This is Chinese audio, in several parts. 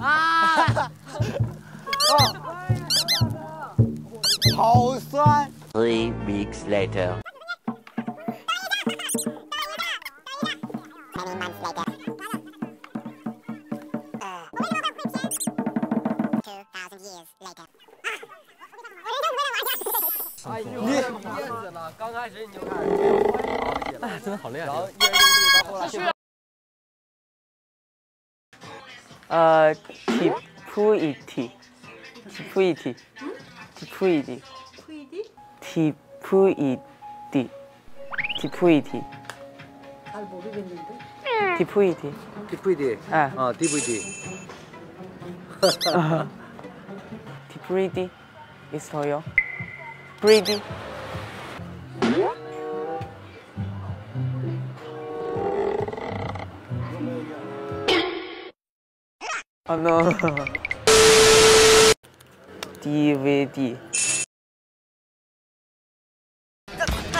啊！哦，好酸。Three weeks later. 哎呦，你电死了！刚开始你就开始，哎，真的好厉害。然后，然后后来。 아, 어, 디프이티. 디프이티. 디프이티. 디프이티. 디프이티. 잘 모르겠는데. 디프이티. 디프이티. 아. 어, 디프이티. 디프이티. 있어요. 브리디. Oh no. DVD.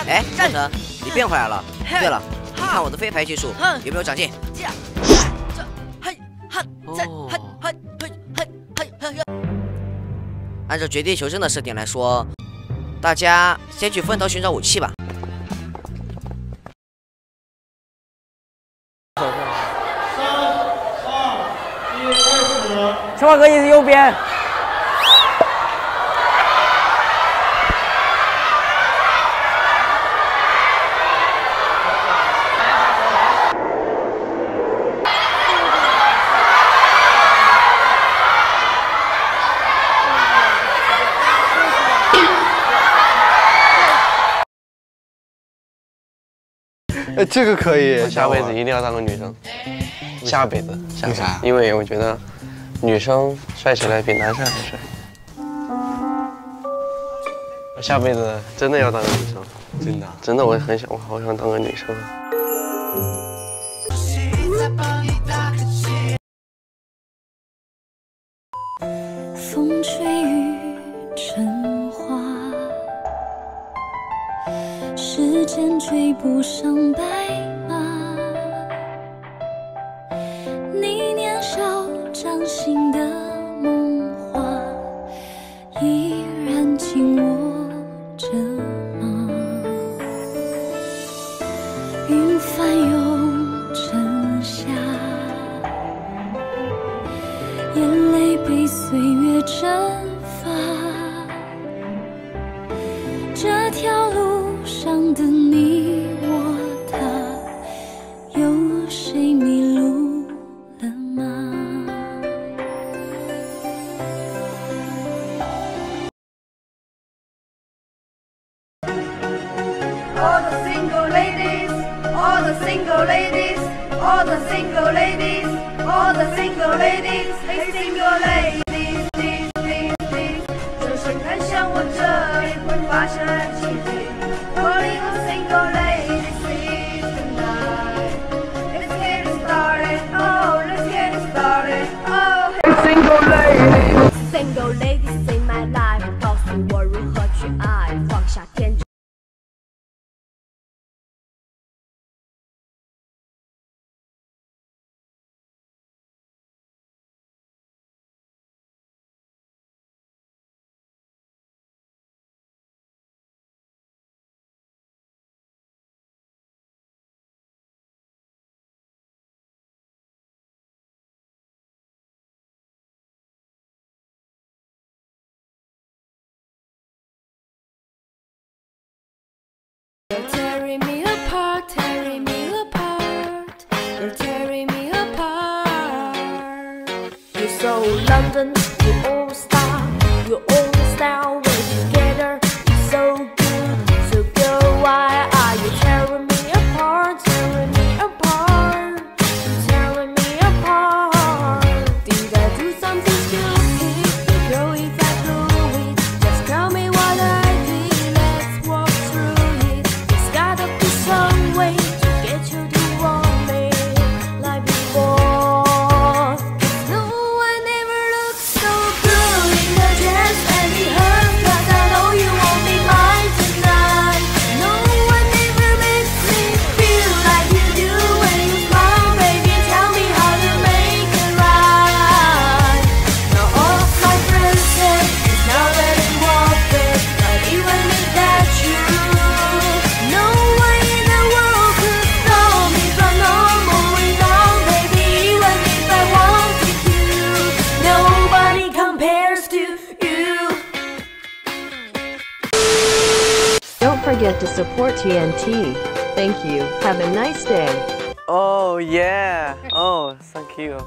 哎，战神，你变回来了。对了，你看我的飞牌技术有没有长进？哦。按照绝地求生的设定来说，大家先去分头寻找武器吧。陈华哥，你是右边。哎，这个可以，下辈子一定要当个女生。下辈子，为啥？因为我觉得女生帅起来比男生还帅。我下辈子真的要当个女生，真的，真的，我很想，我好想当个女生。风吹雨成花，时间追不上白掌心的梦话，依然紧握着吗？云翻涌成夏。眼泪被岁月蒸发，这条路上的你我 ladies, all the single ladies, hey single ladies, please, please, please，转身看向我这里，会发现奇迹。Calling all single ladies, please tonight. Let's get it started, oh, let's get it started, oh, hey single ladies. Single ladies in my life， Tearing me apart, tearing me apart. You're tearing me apart. You're so London, you all star, you all style. We're together, so forget to support TNT. Thank you. Have a nice day. Oh yeah. Oh, thank you.